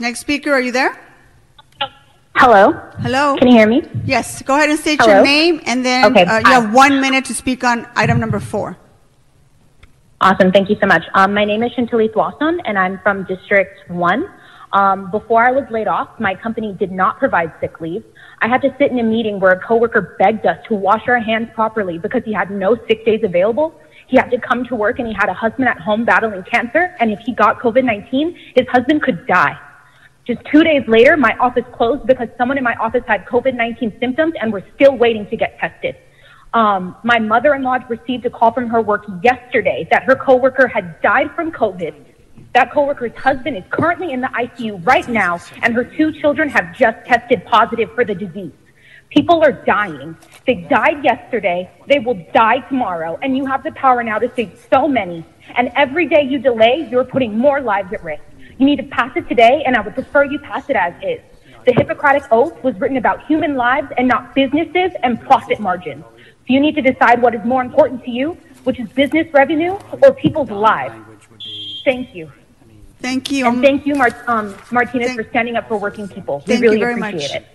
Next speaker, are you there? Hello. Hello? Can you hear me? Yes, go ahead and state Hello? your name, and then Okay, uh, you have one minute to speak on item number four. Awesome. Thank you so much. Um, my name is Shantali Thwasson, and I'm from District 1. Um, before I was laid off, my company did not provide sick leave. I had to sit in a meeting where a coworker begged us to wash our hands properly because he had no sick days available. He had to come to work and he had a husband at home battling cancer. And if he got COVID-19, his husband could die. Just two days later, my office closed because someone in my office had COVID-19 symptoms and we're still waiting to get tested. Um, my mother-in-law received a call from her work yesterday that her coworker had died from COVID. That coworker's husband is currently in the ICU right now, and her two children have just tested positive for the disease. People are dying. They died yesterday. They will die tomorrow, and you have the power now to save so many. And every day you delay, you're putting more lives at risk. You need to pass it today, and I would prefer you pass it as is. The Hippocratic Oath was written about human lives and not businesses and profit margins. So you need to decide what is more important to you, which is business revenue or people's lives. Thank you. Thank you. And thank you, Mar- um, Martinez, thank- for standing up for working people. We Thank you really very appreciate much. it.